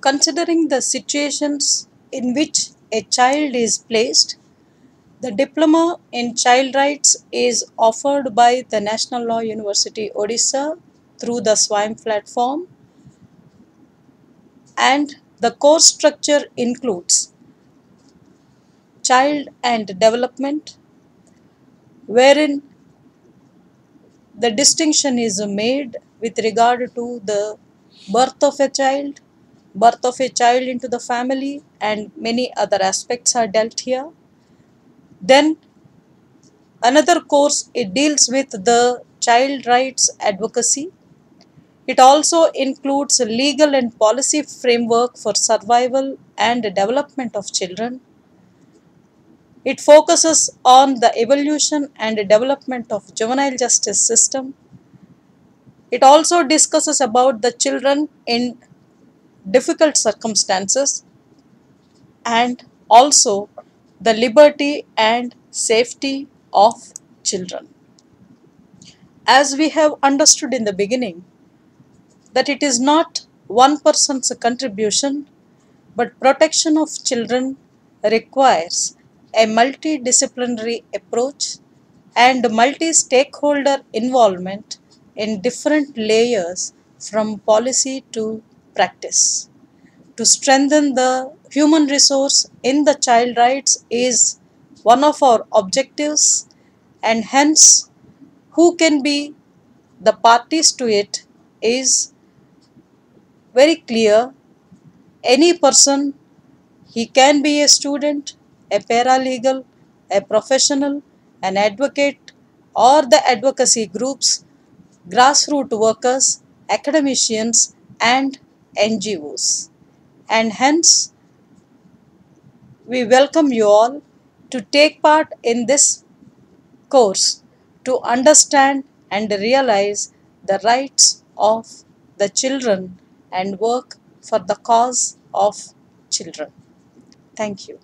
considering the situations in which a child is placed, the diploma in child rights is offered by the National Law University Odisha through the SWAYAM platform. And the course structure includes child and development wherein the distinction is made with regard to the birth of a child, birth of a child into the family, and many other aspects are dealt here. Then another course it deals with the child rights advocacy. It also includes legal and policy framework for survival and development of children. It focuses on the evolution and development of juvenile justice system. It also discusses about the children in difficult circumstances and also the liberty and safety of children. As we have understood in the beginning, that it is not one person's contribution, but protection of children requires a multidisciplinary approach and multi stakeholder involvement in different layers from policy to practice. To strengthen the human resource in the child rights is one of our objectives, and hence, who can be the parties to it is very clear. Any person, he can be a student, a paralegal, a professional, an advocate, or the advocacy groups, grassroots workers, academicians, and NGOs. And hence, we welcome you all to take part in this course to understand and realize the rights of the children and work for the cause of children. Thank you.